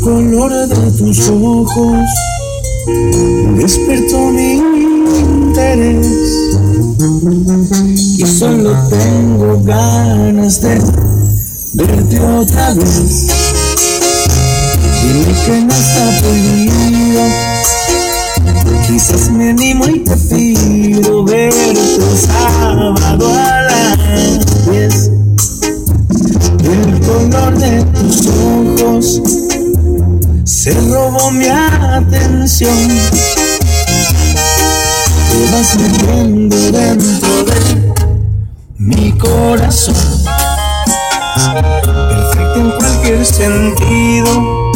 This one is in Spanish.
color de tus ojos despertó mi interés y solo tengo ganas de verte otra vez. Dile que no está prohibido, quizás me animo y te pido verte sábado a las 10. El color de tus se robó mi atención. Te vas metiendo dentro de mi corazón. Perfecto en cualquier sentido